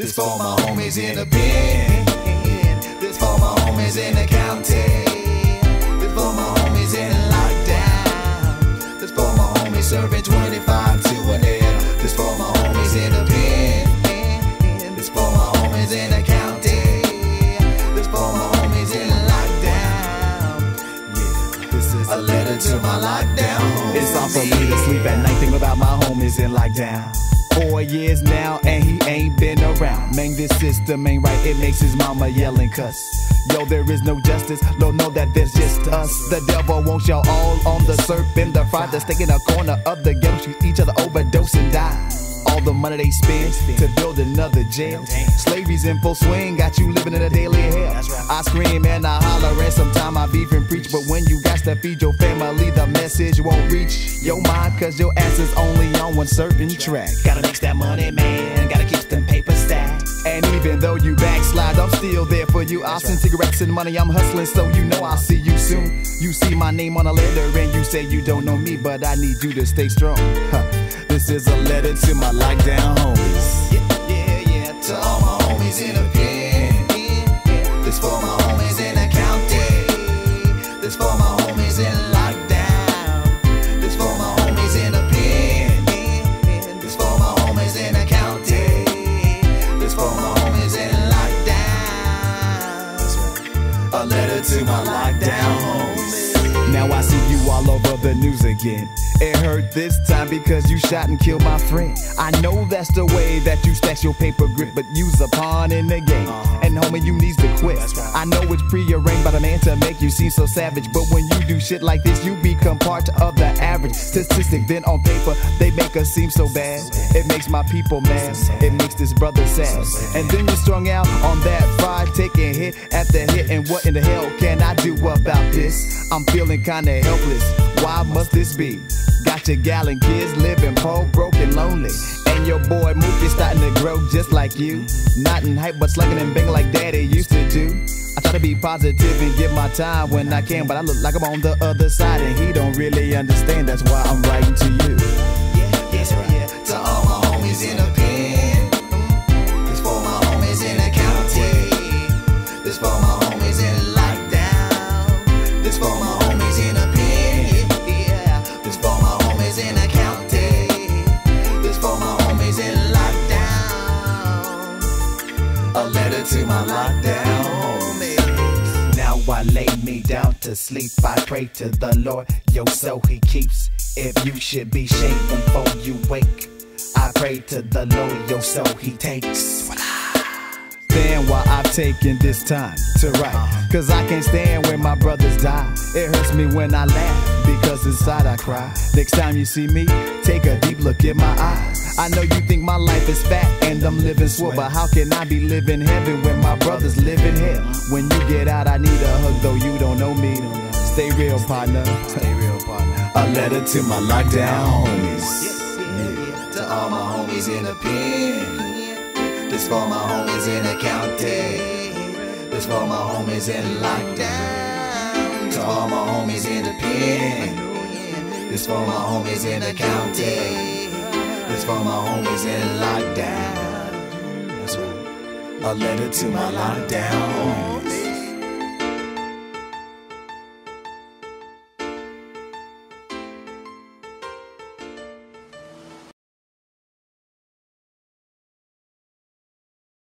This for my homies in the pen. This for my homies in the county. This for my homies in lockdown. This for my homies serving 25 to an L. This for my homies in the pen. This for my homies in the county. This for my homies in lockdown. Yeah, this is a letter to my lockdown. It's hard for me to sleep at night thinking about my homies in lockdown. Four years now and he ain't been around. Man, this system ain't right. It makes his mama yell and cuss. Yo, there is no justice. Lord, know that there's just us. The devil wants y'all all on the surf serpent, the fry, stake in a corner of the ghetto. Shoot each other, overdose money they spend to build another jail. Slavery's in full swing, got you living in a daily hell. I scream and I holler, and sometimes I beef and preach. But when you got to feed your family, the message won't reach your mind, cause your ass is only on one certain track. Gotta make that money, man. Gotta keep them papers stacked. And even though you backslide, I'm still there for you. I'll send cigarettes and money, I'm hustling, so you know I'll see you soon. You see my name on a letter, and you say you don't know me, but I need you to stay strong. Huh. This is a letter to my lockdown homies. Yeah, yeah, yeah. To all my homies in the pen. This for my homies in the county. This for my homies in lockdown. This for my homies in the pen. This for my homies in the county. This for my homies in lockdown. A letter to my lockdown homies. Now I see you all over the news again. It hurt this time because you shot and killed my friend. I know that's the way that you stash your paper grip, but you's a pawn in the game. Uh-huh. And homie, you needs to quit. I know it's prearranged by the man to make you seem so savage, but when you do shit like this, you become part of the average statistic. Then on paper, they make us seem so bad. It makes my people mad. It makes this brother sad. And then you're strung out on that fire, taking hit after hit. And what in the hell can I do about this? I'm feeling kinda helpless. Why must this be? Got your gal and kids living poor, broke, and lonely. And your boy Mookie starting to grow just like you. Not in hype, but slugging and banging like daddy used to do. I try to be positive and give my time when I can, but I look like I'm on the other side, and he don't really understand. That's why I'm writing to you. Yeah, yeah, yeah. To all my homies in the A letter to my lockdown homies. Now I lay me down to sleep. I pray to the Lord, yo, so He keeps. If you should be shaken before you wake, I pray to the Lord, yo, so He takes. Stand while I'm taking this time to write. Cause I can't stand when my brothers die. It hurts me when I laugh, because inside I cry. Next time you see me, take a deep look in my eyes. I know you think my life is fat and I'm living swell, but how can I be living heaven when my brothers live in hell? When you get out, I need a hug, though you don't know me. Stay real, partner. Stay real, partner. A letter to my lockdown homies. Yeah. To all my homies in the pen. This for my homies in the county. This for my homies in lockdown. To all my homies in the pen. This for my homies in the county. This for my homies in lockdown. That's right. A letter to my lockdown.